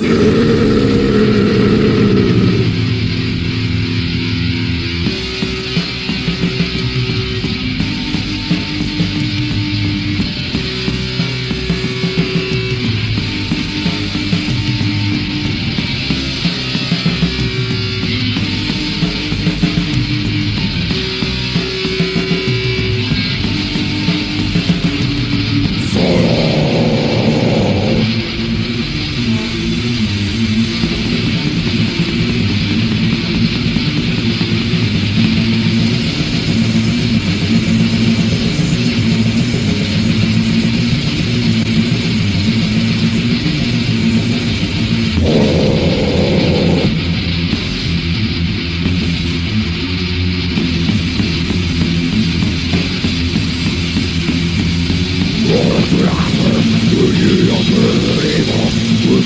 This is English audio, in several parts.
Yeah.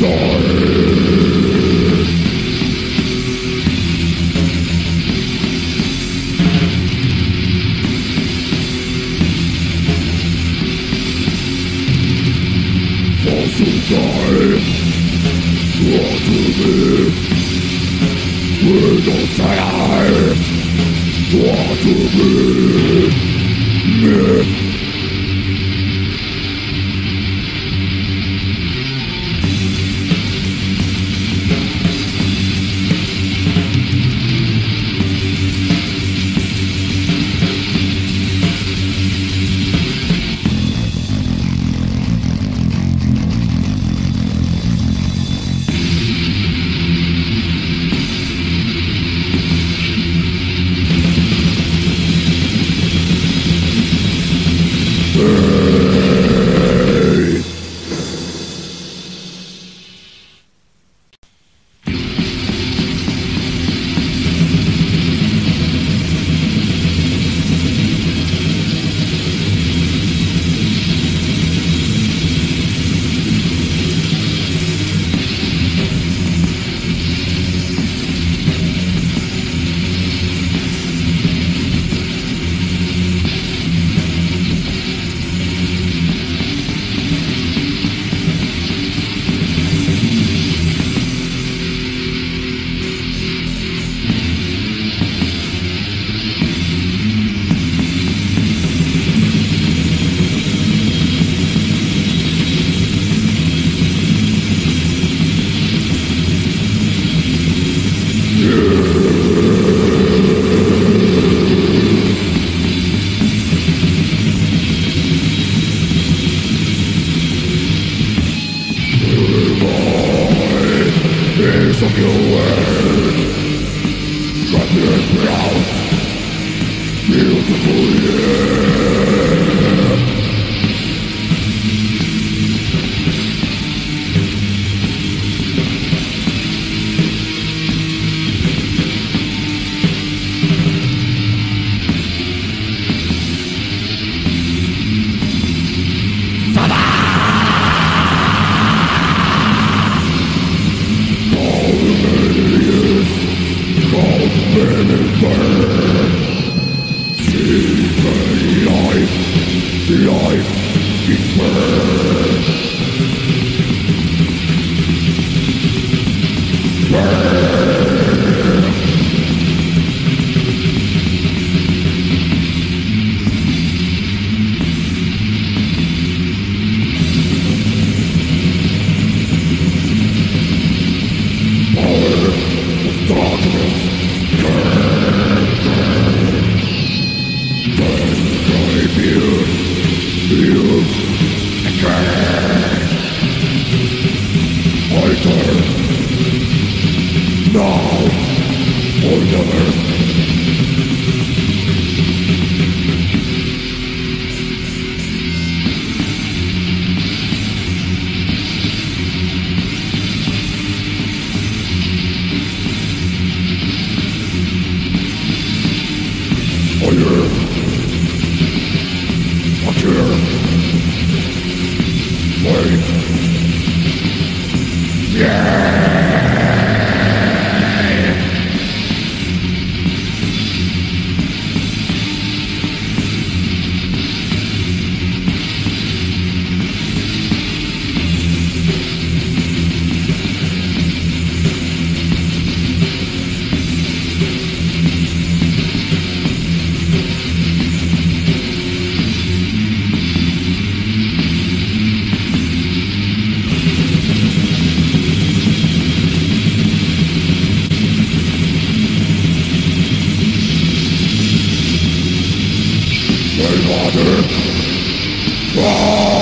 die! Yeah! father. Ah!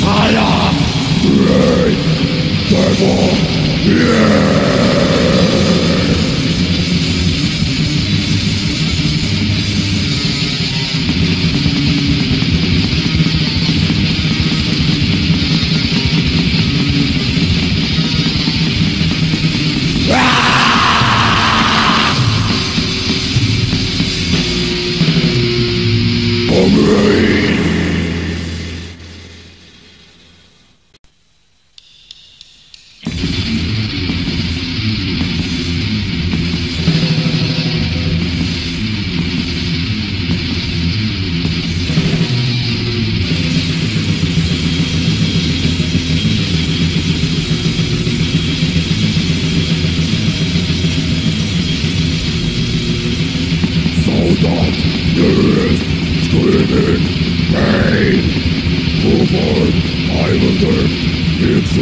Fire! Play! Devil! Yeah!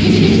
Die!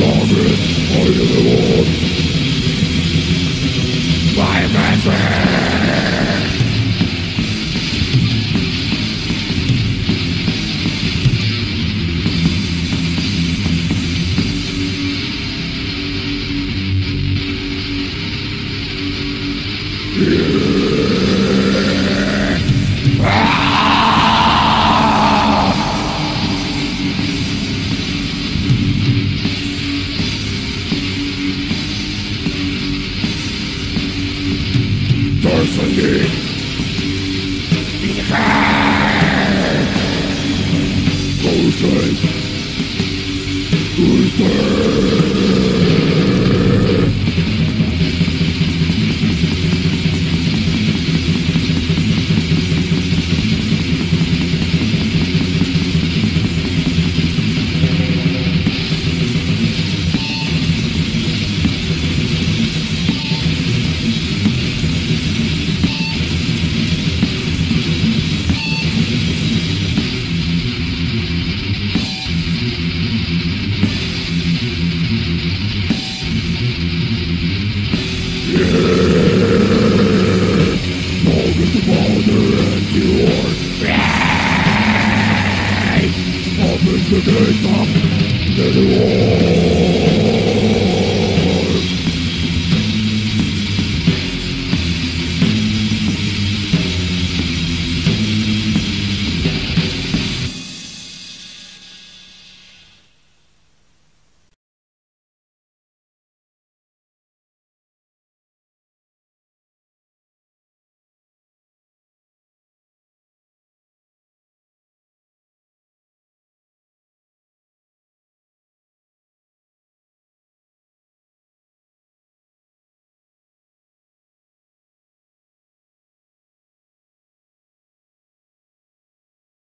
Are you the My master Destiny